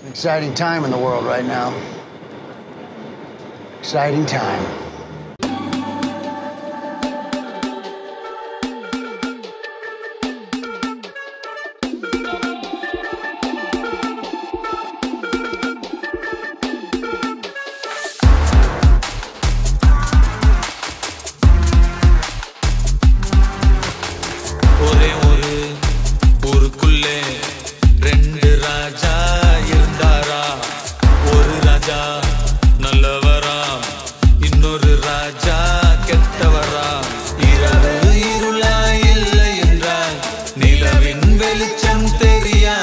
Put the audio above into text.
It's an exciting time in the world right now. Exciting time. Well, ராஜா நல்லவரா. இன்னொரு ராஜா கெட்டவரா. இரவு இருளா இல்லை என்றால் நிலவின் வெளிச்சம் தெரியா